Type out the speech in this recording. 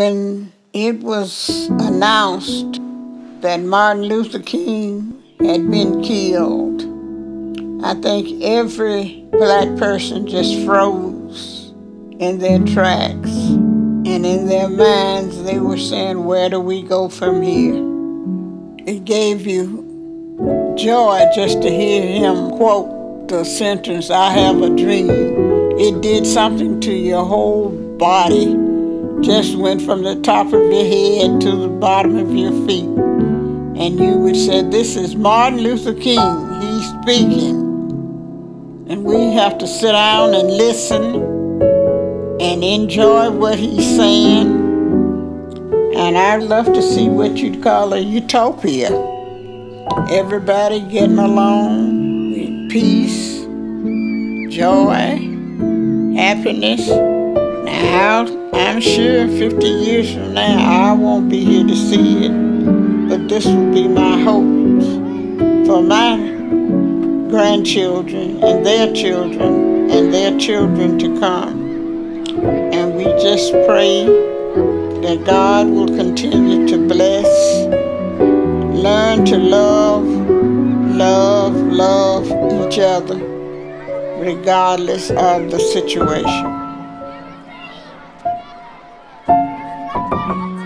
When it was announced that Martin Luther King had been killed, I think every black person just froze in their tracks. And in their minds, they were saying, Where do we go from here? It gave you joy just to hear him quote the sentence, I have a dream. It did something to your whole body. Just went from the top of your head to the bottom of your feet. And you would say, This is Martin Luther King. He's speaking. And we have to sit down and listen and enjoy what he's saying. And I'd love to see what you'd call a utopia. Everybody getting along with peace, joy, happiness. Now, I'm sure 50 years from now I won't be here to see it, but this will be my hope for my grandchildren and their children and their children to come. And we just pray that God will continue to bless, learn to love, love, love each other, regardless of the situation. Thank you.